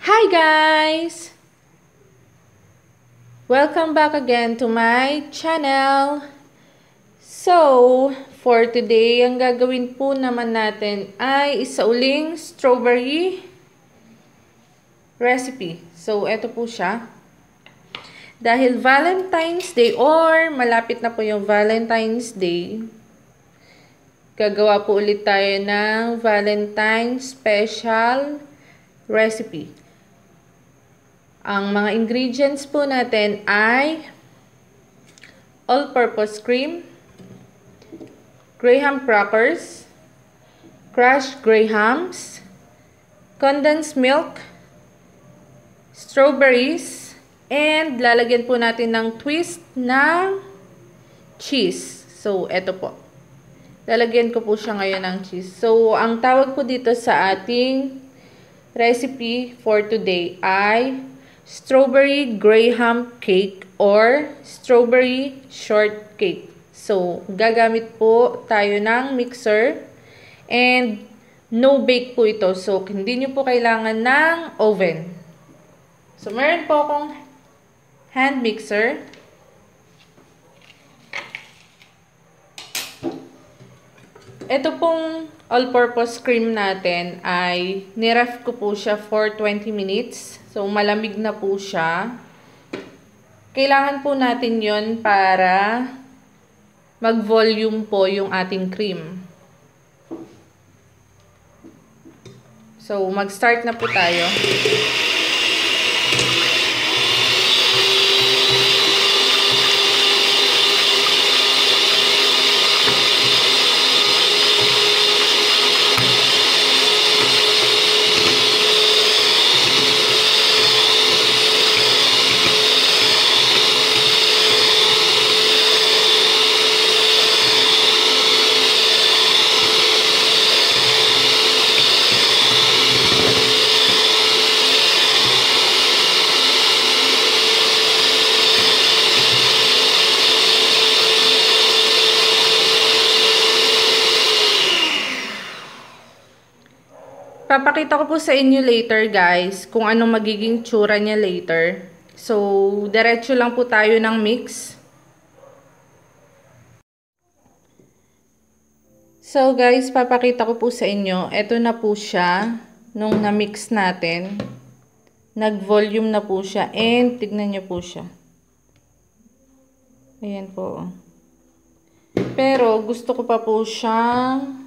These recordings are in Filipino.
Hi guys! Welcome back again to my channel. So, for today, ang gagawin po naman natin ay isauling strawberry recipe. So, eto po siya. Dahil Valentine's Day or malapit na po yung Valentine's Day, gagawa po ulit tayo ng Valentine's special recipe. Ang mga ingredients po natin ay all-purpose cream, graham crackers, crushed grahams, condensed milk, strawberries, and lalagyan po natin ng twist ng cheese. So, eto po. Lalagyan ko po siya ngayon ng cheese. So, ang tawag po dito sa ating recipe for today ay strawberry graham cake or strawberry shortcake. So, gagamit po tayo ng mixer and no bake po ito. So, hindi nyo po kailangan ng oven. So, meron po akong hand mixer. Ito pong all-purpose cream natin ay niref ko po siya for 20 minutes. So, malamig na po siya. Kailangan po natin yon para mag-volume po yung ating cream. So, mag-start na po tayo. Papakita ko po sa inyo later guys kung anong magiging tsura niya later. So, diretso lang po tayo ng mix. So guys, papakita ko po sa inyo. Ito na po siya nung na-mix natin. Nag-volume na po siya. And tignan nyo po siya. Ayan po. Pero gusto ko pa po siyang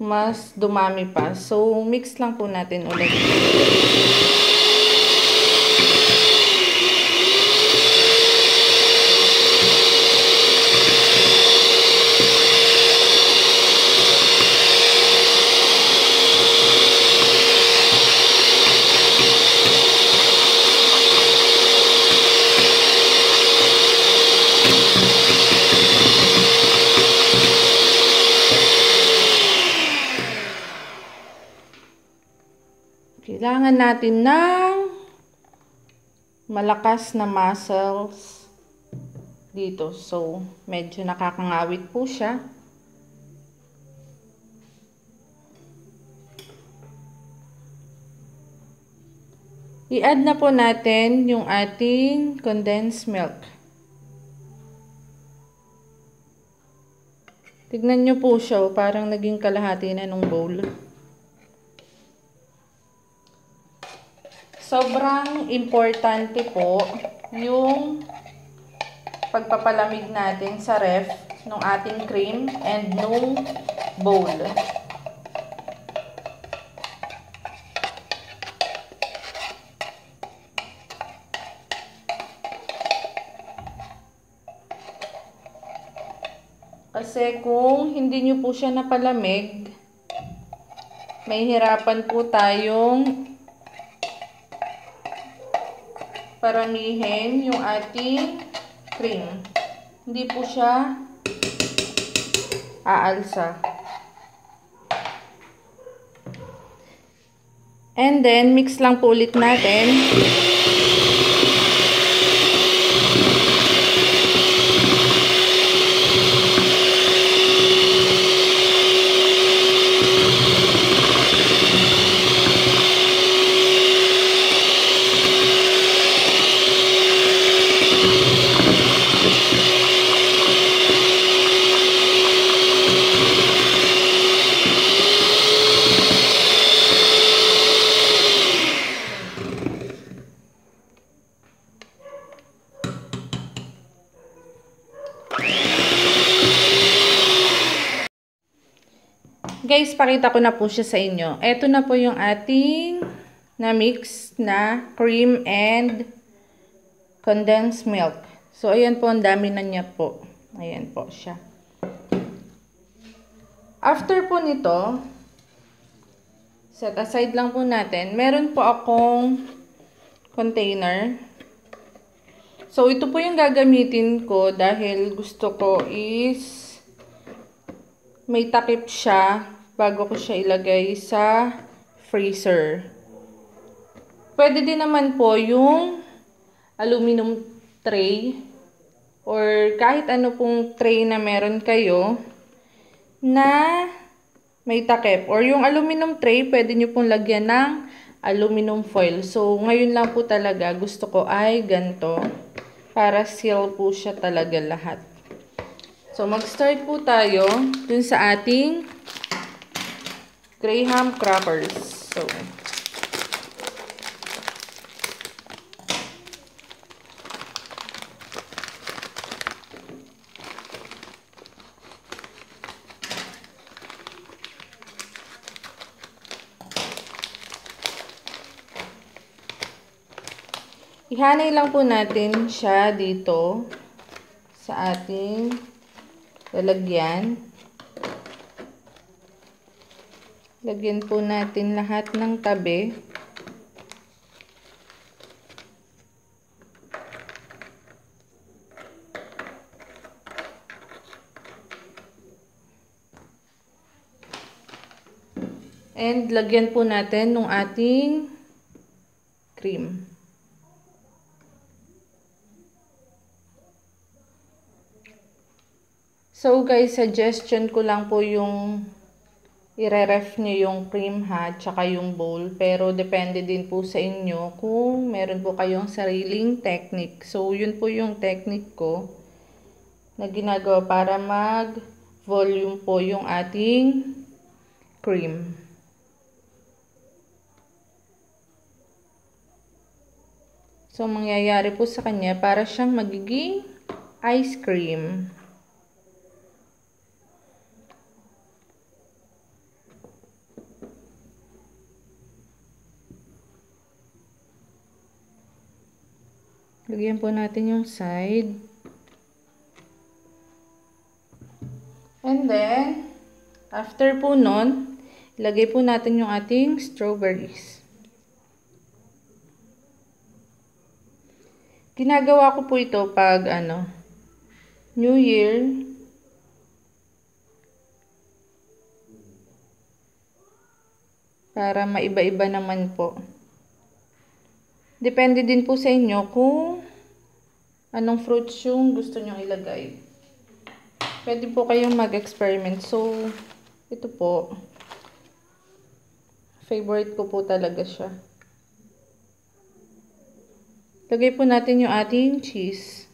mas dumami pa. So, mix lang po natin ulit. Kailangan natin ng malakas na muscles dito. So, medyo nakakangawit po siya. I-add na po natin yung ating condensed milk. Tignan nyo po siya, oh, parang naging kalahati na nung bowl. Sobrang importante po yung pagpapalamig natin sa ref ng ating cream and nung bowl. Kasi kung hindi nyo po siya napalamig, may hirapan po tayong paramihin yung ating cream. Hindi po siya aalsa. And then, mix lang po ulit natin. Guys, pakita ko na po siya sa inyo. Ito na po yung ating na mix na cream and condensed milk. So, ayan po, ang dami na niya po. Ayan po siya. After po nito, set aside lang po natin. Meron po akong container. So, ito po yung gagamitin ko dahil gusto ko is may takip siya bago ko siya ilagay sa freezer. Pwede din naman po yung aluminum tray or kahit ano pong tray na meron kayo na may takip. Or yung aluminum tray, pwede nyo pong lagyan ng aluminum foil. So, ngayon lang po talaga gusto ko ay ganito para seal po siya talaga lahat. So, mag-start po tayo dun sa ating Graham crackers. So, Ihanay lang po natin siya dito sa ating lalagyan. Lagyan po natin lahat ng tabi. And lagyan po natin ng ating cream. So guys, suggestion ko lang po yung ire-ref nyo yung cream ha, tsaka yung bowl. Pero depende din po sa inyo kung meron po kayong sariling technique. So yun po yung technique ko na ginagawa para mag-volume po yung ating cream. So mangyayari po sa kanya para siyang magiging ice cream. Lagyan po natin yung side. And then, after po nun, ilagay po natin yung ating strawberries. Ginagawa ko po ito pag ano, New Year, para maiba-iba naman po. Depende din po sa inyo kung anong fruits yung gusto nyong ilagay. Pwede po kayong mag-experiment. So, ito po. Favorite ko po talaga siya. Lagay po natin yung ating cheese.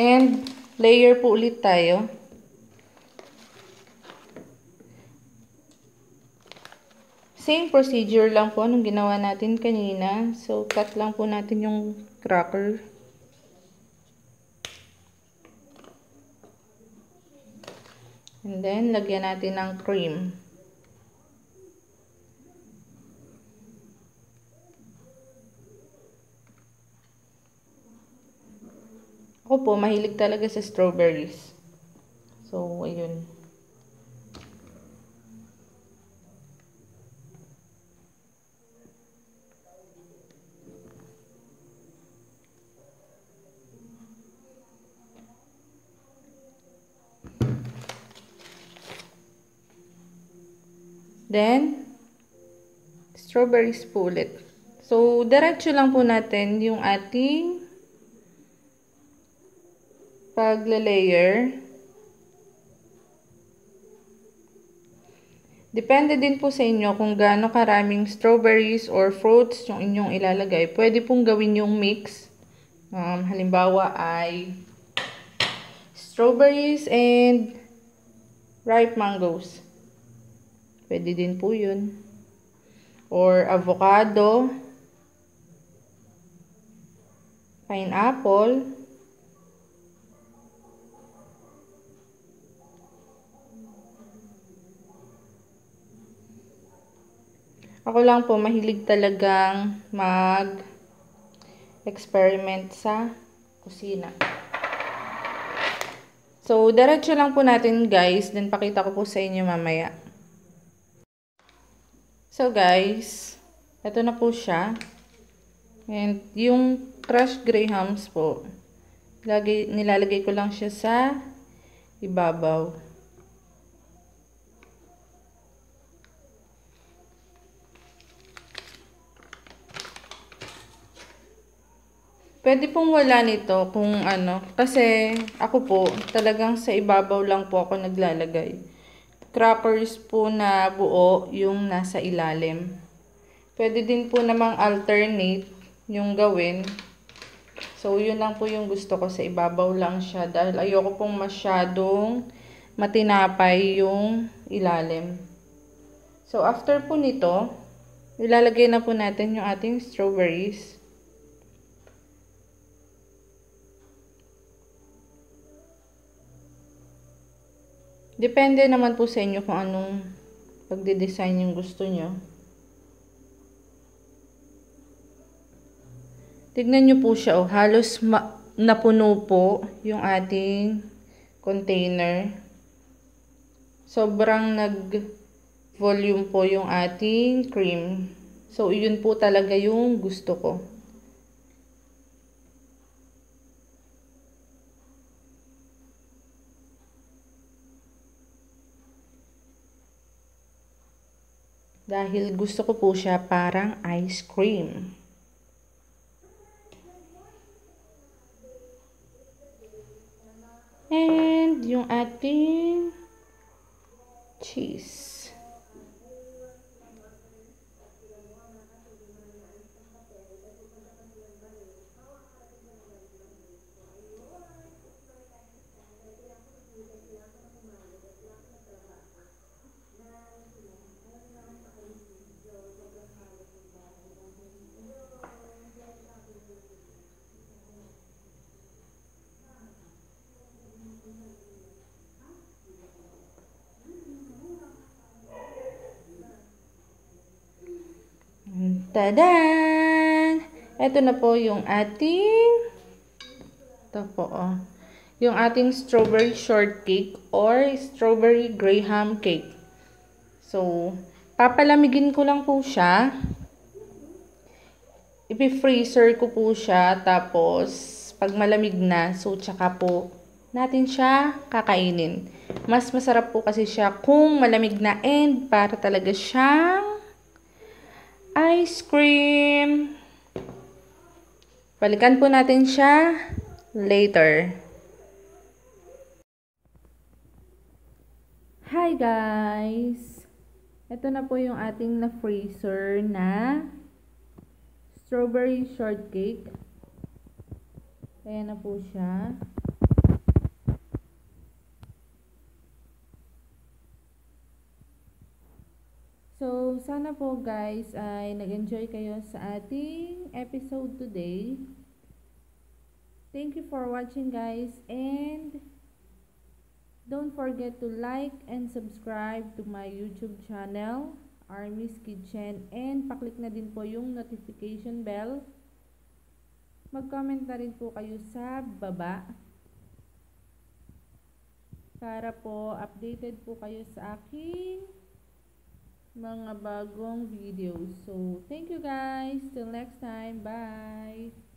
And, layer po ulit tayo. Same procedure lang po nung ginawa natin kanina. So, cut lang po natin yung cracker. And then, lagyan natin ng cream. Ako po, mahilig talaga sa strawberries. So, ayun. Then, strawberries po ulit. So, diretso lang po natin yung ating pagle-layer. Depende din po sa inyo kung gaano karaming strawberries or fruits yung inyong ilalagay. Pwede pong gawin yung mix. Um, halimbawa ay strawberries and ripe mangoes. Pwede din po yun. Or avocado, pineapple, Ako lang po, mahilig talagang mag-experiment sa kusina. So, diretso lang po natin guys. Then, pakita ko po sa inyo mamaya. So, guys, ito na po siya. And, yung crushed grahams po, lagi, nilalagay ko lang siya sa ibabaw. Pwede pong wala nito kung ano. Kasi ako po, talagang sa ibabaw lang po ako naglalagay. Crackers po na buo yung nasa ilalim. Pwede din po namang alternate yung gawin. So, yun lang po yung gusto ko sa ibabaw lang siya. Dahil ayoko pong masyadong matinapay yung ilalim. So, after po nito, ilalagay na po natin yung ating strawberries. Depende naman po sa inyo kung anong pagde-design yung gusto nyo. Tignan nyo po siya, oh, halos napuno po yung ating container. Sobrang nag-volume po yung ating cream. So, yun po talaga yung gusto ko. Dahil gusto ko po siya parang ice cream. And yung ating cheese. Tadan! Ito na po yung ating ito po, oh. Yung ating strawberry shortcake or strawberry graham cake. So, papalamigin ko lang po siya. Ipi-freezer ko po siya. Tapos, pag malamig na, so, tsaka po natin siya kakainin. Mas masarap po kasi siya kung malamig na and para talaga siyang ice cream. Balikan po natin siya later. Hi guys! Ito na po yung ating na-freezer na strawberry shortcake. Ayan na po siya. Sana po guys ay nag-enjoy kayo sa ating episode today. Thank you for watching guys and don't forget to like and subscribe to my YouTube channel, Army's Kitchen and paklik na din po yung notification bell. Mag-comment na rin po kayo sa baba para po updated po kayo sa aking mga bagong videos. So, thank you guys. Till next time. Bye!